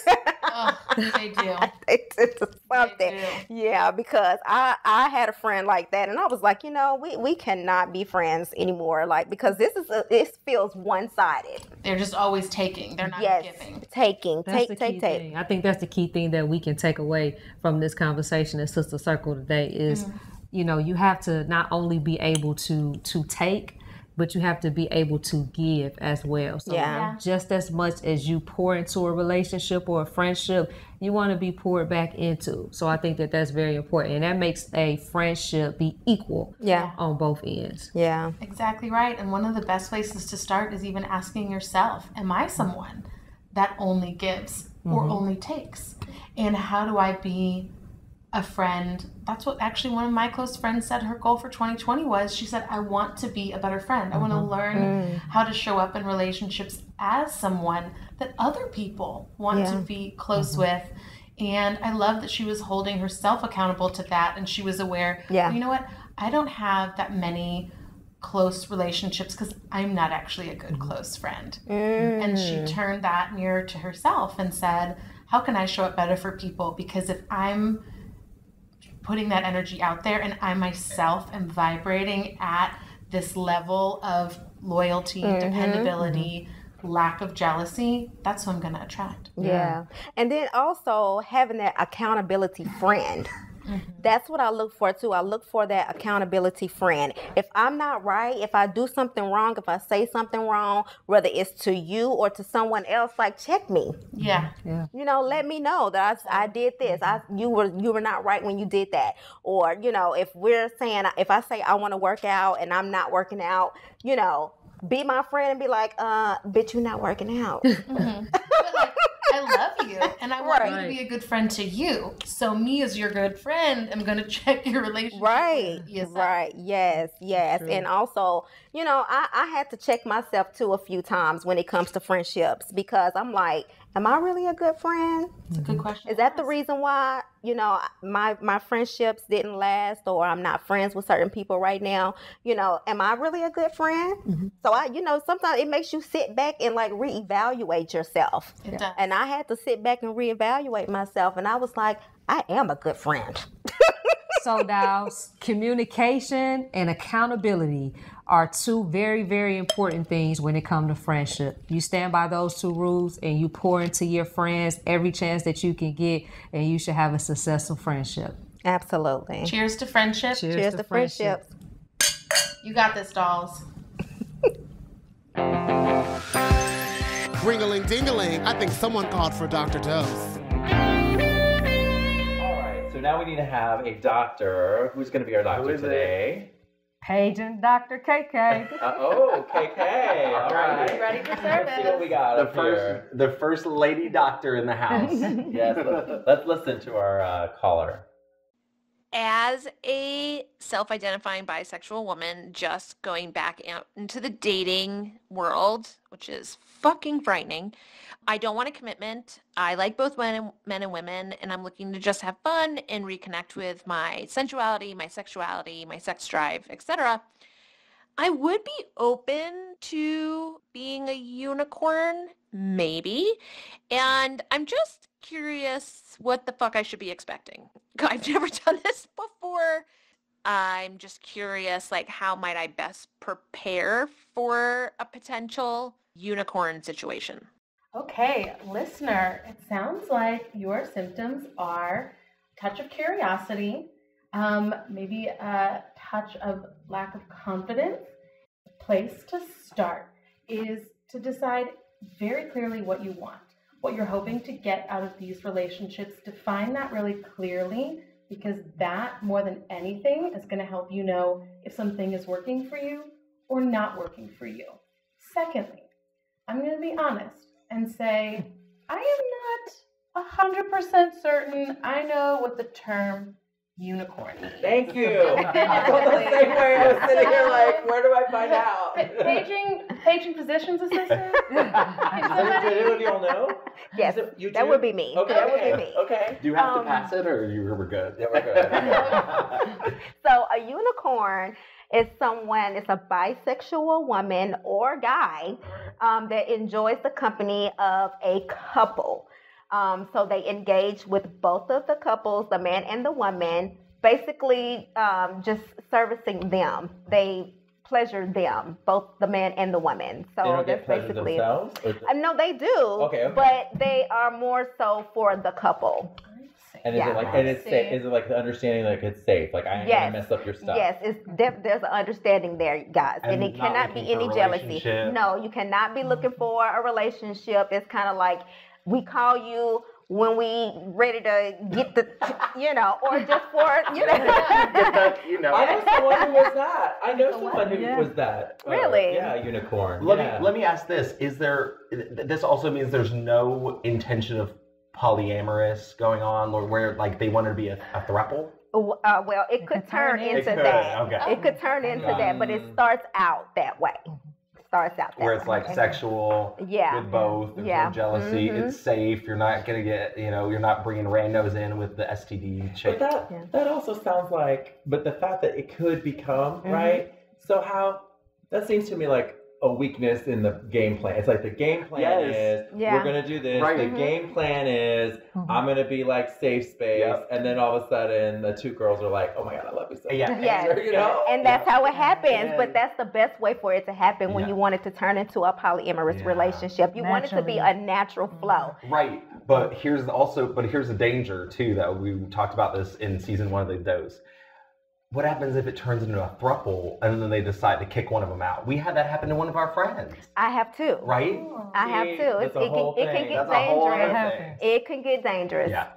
Oh, they do. It's, it's something. do. Yeah, because I I had a friend like that, and I was like, you know, we, we cannot be friends anymore. Like because this is a, this feels one sided. They're just always taking. They're not Yes, giving. taking, That's take, take, key take. thing. I think that's the key thing that we can take away from this conversation in Sister Circle today is, Mm-hmm. you know, you have to not only be able to to take, but you have to be able to give as well. So Yeah. Yeah. just as much as you pour into a relationship or a friendship, you want to be poured back into. So I think that that's very important, and that makes a friendship be equal Yeah, on both ends. yeah, Exactly right. And one of the best places to start is even asking yourself, Am I someone that only gives or mm-hmm. only takes? And how do I be a friend? That's what actually one of my close friends said her goal for 2020 was. She said, I want to be a better friend. I want to mm-hmm. learn mm. how to show up in relationships as someone that other people want to be close mm-hmm. with. And I love that she was holding herself accountable to that and she was aware, Yeah. you know what? I don't have that many close relationships because I'm not actually a good mm-hmm. close friend. And she mm. turned that mirror to herself and said, How can I show up better for people? Because if I'm putting that energy out there and I myself am vibrating at this level of loyalty, mm-hmm. dependability, mm-hmm. lack of jealousy, that's who I'm going to attract. yeah, And then also having that accountability friend. Mm-hmm. That's what I look for too. I look for that accountability friend. If I'm not right, if I do something wrong, if I say something wrong, whether it's to you or to someone else, like check me. Yeah. you know let me know that I, I did this i mm-hmm. you were you were not right when you did that or you know if we're saying if i say i want to work out and i'm not working out you know be my friend and be like uh bitch you're not working out mm-hmm. But like, I love you and I want you to be a good friend to you. So me as your good friend, I'm gonna check your relationship. right Yes. right yes yes and also you know I, I had to check myself too a few times when it comes to friendships because i'm like am i really a good friend It's a good question. Is that the reason why you know my my friendships didn't last, or I'm not friends with certain people right now? You know, am I really a good friend? Mm-hmm. So I, you know, sometimes it makes you sit back and like reevaluate yourself. It does. And I had to sit back and reevaluate myself, and I was like, I am a good friend. So now, communication and accountability are two very, very important things when it comes to friendship. You stand by those two rules and you pour into your friends every chance that you can get, and you should have a successful friendship. Absolutely. Cheers to friendship. Cheers, Cheers to to friendship. friendships. You got this, dolls. Ring-a-ling. I think someone called for Dr. Dose. All right, so now we need to have a doctor. Who's going to be our doctor today? it? Today? Paige and Dr. KK. Uh, oh, KK. All right. Ready for service? Let's see what we got The up here. first, the first lady doctor in the house. Yes, let, let's listen to our uh, caller. as a self identifying bisexual woman, just going back out into the dating world, which is fucking frightening, I don't want a commitment. I like both men and, men and women, and I'm looking to just have fun and reconnect with my sensuality, my sexuality, my sex drive, etc. I would be open to being a unicorn, maybe. And I'm just curious what the fuck I should be expecting. I've never done this before. I'm just curious, like, how might I best prepare for a potential unicorn situation? Okay, listener, it sounds like your symptoms are touch of curiosity, um, maybe a touch of lack of confidence. Place to start is to decide very clearly what you want, what you're hoping to get out of these relationships. Define that really clearly because that, more than anything, is going to help you know if something is working for you or not working for you. Secondly, I'm going to be honest and say I am not 100% certain I know what the term unicorn means. Thank you. I felt the same way. I was sitting here like, where do I find out? Pa- Paging, paging physicians assistant. Did anyone of y'all know? Yes, it you that too? would be me. Okay, that would be me. Okay. Do you have Um, to pass it, or you were good? Yeah, we're good. So a unicorn is someone, it's a bisexual woman or guy um, that enjoys the company of a couple. Um, so they engage with both of the couples, the man and the woman, basically um, just servicing them. They pleasure them, both the man and the woman. So they don't that's get pleasure basically themselves? Or- Uh, no, they do. Okay, okay. But they are more so for the couple. And is Yeah. it like and it's safe? Is it like the understanding like it's safe? Like I ain't Yes. gonna mess up your stuff. Yes, it's def- there's an understanding there, guys, and, And it cannot be any jealousy. No, you cannot be looking for a relationship. It's kind of like we call you when we ready to get the, you know, or just for you know. you know. I know someone who was that. I know someone who Yeah. was that. Uh, Really? yeah, unicorn. Let yeah. me let me ask this: Is there? This also means there's no intention of polyamorous going on, or where like they wanted to be a, a throuple. Uh, well, it could could turn turn into- into It could, that. okay. It could turn into that, but it Um, starts out that way. Starts out that Where it's way. like sexual Yeah. with both. There's Yeah. no jealousy. Mhm. It's safe. You're not gonna get. You know, you're not bringing randos in with the STD But that Yeah. that also sounds like, but the fact that it could become Mhm. right. So how that seems to me like a weakness in the game plan. It's like the game plan Yes. is Yeah. we're gonna do this. Right. The Mhm. game plan is Mhm. I'm gonna be like safe space, Yep. and then all of a sudden the two girls are like, oh my god, I love you so much. Yeah. Yes. you know. And that's how it happens, And- but that's the best way for it to happen when Yeah. you want it to turn into a polyamorous Yeah. relationship. You want it to be a natural flow. Right, but here's also, but here's the danger too. that we talked about this in season one of the dose. What happens if it turns into a thruple and then they decide to kick one of them out? We had that happen to one of our friends, I have two. right? I have See, two. that's It's, a it, can, it can get That's a whole other dangerous. It can get dangerous. Yeah,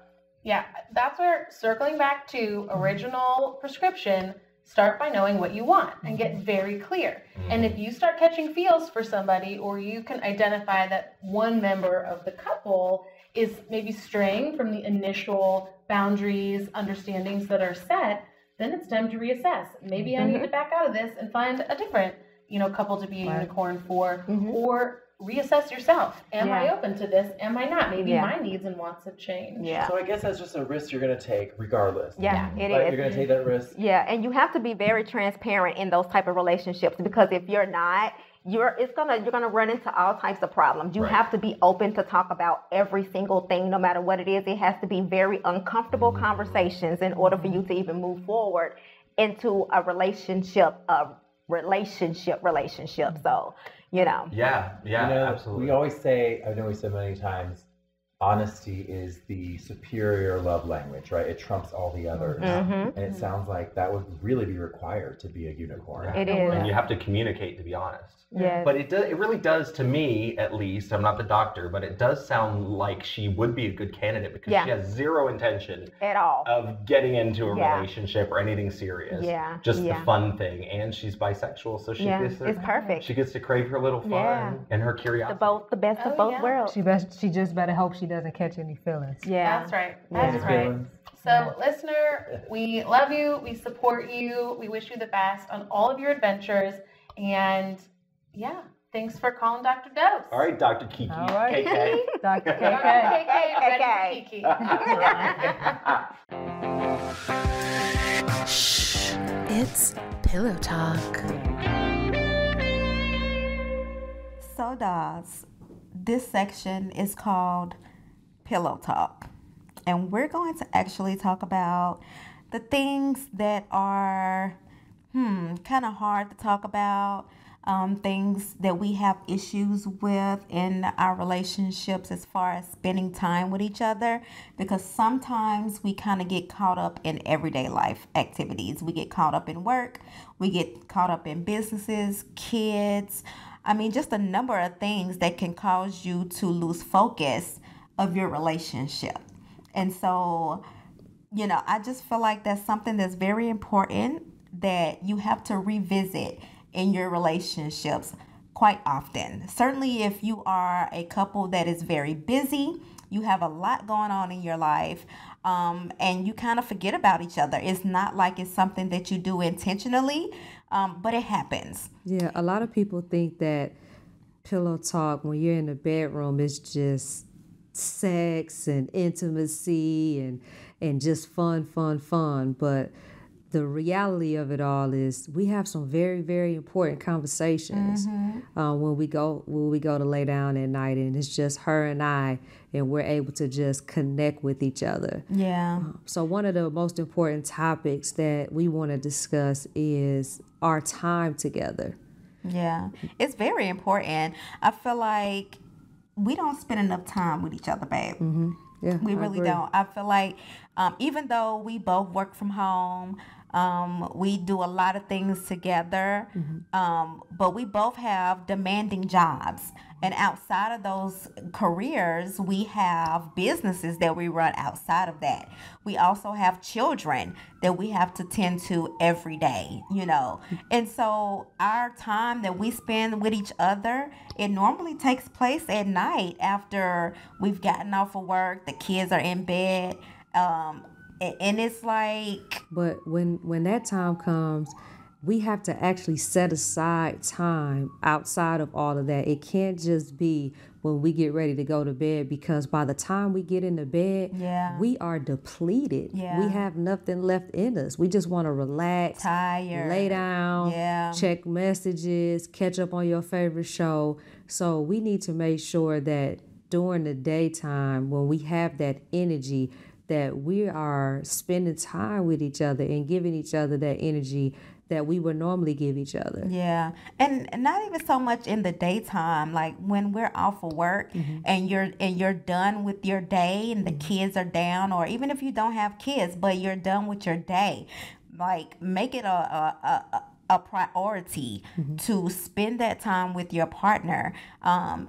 Yeah, that's where circling back to original prescription, start by knowing what you want and get mm-hmm. very clear. And if mm. you start catching feels for somebody, or you can identify that one member of the couple is maybe straying from the initial boundaries, understandings that are set, then it's time to reassess. Maybe I need to back out of this and find a different, you know, couple to be a Right. unicorn for, Mhm. or reassess yourself. Am I open to this? Am I not? Maybe Yeah. my needs and wants have changed. Yeah. So I guess that's just a risk you're gonna take regardless. Yeah, it Right? is. You're gonna take that risk. Yeah, and you have to be very transparent in those type of relationships because if you're not, you're it's gonna you're gonna run into all types of problems. You Right. have to be open to talk about every single thing, no matter what it is. It has to be very uncomfortable mm-hmm. conversations in order for you to even move forward into a relationship, a relationship, relationship. Mm-hmm. So, you know, yeah, yeah, you know, absolutely. We always say, I know we said many times, honesty is the superior love language, right? It trumps all the others. Mhm. And it mm-hmm. sounds like that would really be required to be a unicorn. it Yeah. is. and you have to communicate to be honest. Yes. But it does. It really does to me, at least. I'm not the doctor, but it does sound like she would be a good candidate because Yeah. she has zero intention At all. of getting into a Yeah. relationship or anything serious. Yeah, Just yeah. the fun thing, and she's bisexual, so she yeah, gets to, it's perfect. she gets to crave her little fun Yeah. and her the curiosity. both the best Oh, of both yeah. worlds. She best, she just better hope she doesn't catch any feelings. Yeah. That's right. That's Any right. feelings? So, listener, we love you. We support you. We wish you the best on all of your adventures. And yeah, thanks for calling Dr. Dose. All right, Dr. Kiki. All right. KK. Dr. Dr. KK. KK, ready KK. Kiki. Shh, it's Pillow Talk. So, dolls, this section is called Pillow Talk. And we're going to actually talk about the things that are, hmm, kind of hard to talk about, um, things that we have issues with in our relationships as far as spending time with each other. Because sometimes we kind of get caught up in everyday life activities. We get caught up in work, we get caught up in businesses, kids. I mean, just a number of things that can cause you to lose focus of your relationship. And so, you know, I just feel like that's something that's very important that you have to revisit in your relationships quite often. Certainly, if you are a couple that is very busy, you have a lot going on in your life. Um, and you kind of forget about each other. It's not like it's something that you do intentionally, um, but it happens. Yeah, a lot of people think that pillow talk when you're in the bedroom is just sex and intimacy and and just fun, fun, fun. But the reality of it all is we have some very, very important conversations uh, when we go when we go to lay down at night, and it's just her and I, and we're able to just connect with each other. Yeah. So, one of the most important topics that we want to discuss is our time together. Yeah, it's very important. I feel like we don't spend enough time with each other, babe. Yeah, We I really agree. don't. I feel like um, even though we both work from home, um, we do a lot of things together, um, but we both have demanding jobs. And outside of those careers, we have businesses that we run outside of that. We also have children that we have to tend to every day, you know. And so our time that we spend with each other, it normally takes place at night after we've gotten off of work, the kids are in bed. Um, and it's like, But when when that time comes, we have to actually set aside time outside of all of that. It can't just be when we get ready to go to bed because by the time we get into bed, Yeah. we are depleted. Yeah. We have nothing left in us. We just want to relax, Tired. lay down, Yeah. check messages, catch up on your favorite show. So we need to make sure that during the daytime when we have that energy that we are spending time with each other and giving each other that energy that we would normally give each other. Yeah, and not even so much in the daytime. Like when we're off of work mm-hmm. and you're and you're done with your day, and the mm-hmm. kids are down, or even if you don't have kids, but you're done with your day, like make it a a. a, a priority mm-hmm. to spend that time with your partner. Um,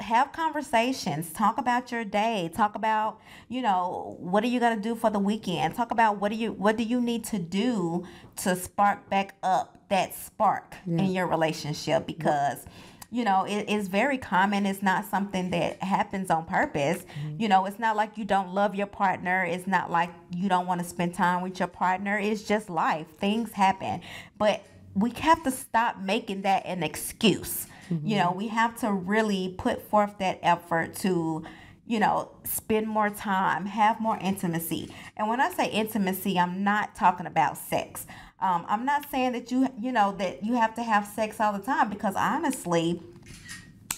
have conversations talk about your day talk about you know what are you going to do for the weekend? Talk about what do you what do you need to do to spark back up that spark in your relationship? Because you know it is very common. It's not something that happens on purpose. Mm-hmm. You know it's not like you don't love your partner. It's not like you don't want to spend time with your partner. It's just life. Things happen. But we have to stop making that an excuse you know we have to really put forth that effort to you know spend more time have more intimacy. And when i say intimacy i'm not talking about sex. Um, i'm not saying that you you know that you have to have sex all the time because honestly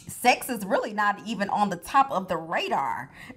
sex is really not even on the top of the radar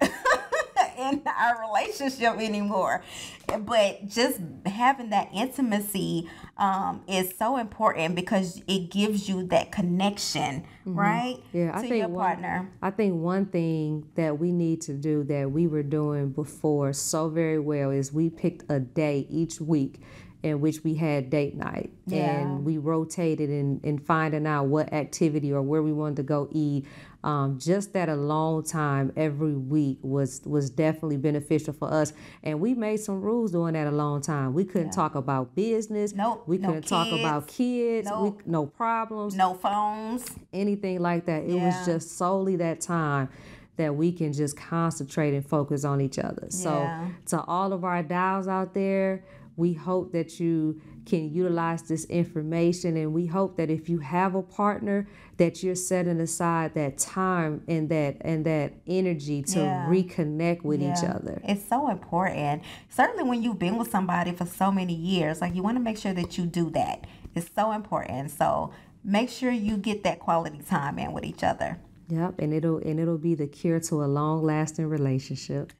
in our relationship anymore. But just having that intimacy um, is so important because it gives you that connection, right? Mm-hmm. Yeah, I to think your one, partner. I think one thing that we need to do that we were doing before so very well is we picked a day each week in which we had date night Yeah. and we rotated in, in finding out what activity or where we wanted to go eat. Um, just that alone time every week was was definitely beneficial for us, and we made some rules during that alone time. We couldn't talk about business. Nope, We no couldn't talk about kids. Nope. We, no problems No phones. anything like that. It Yeah. was just solely that time that we can just concentrate and focus on each other. So Yeah. to all of our dials out there, we hope that you can utilize this information and we hope that if you have a partner that you're setting aside that time and that and that energy to Yeah. reconnect with each other. It's so important. Certainly when you've been with somebody for so many years, like you want to make sure that you do that. It's so important. So make sure you get that quality time in with each other. Yep, and it'll and it'll be the cure to a long-lasting relationship.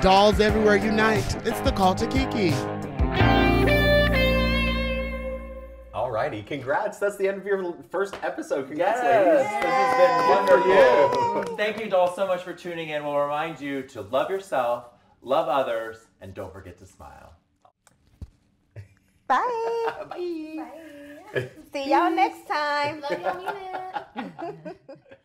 Dolls everywhere unite. It's the call to Kiki. Alrighty, congrats. That's the end of your first episode. Yes, Congrats, this has been Good for wonderful. Thank you, doll, so much for tuning in. We'll remind you to love yourself, love others, and don't forget to smile. Bye. Bye. See y'all next time. Love you, I mean it.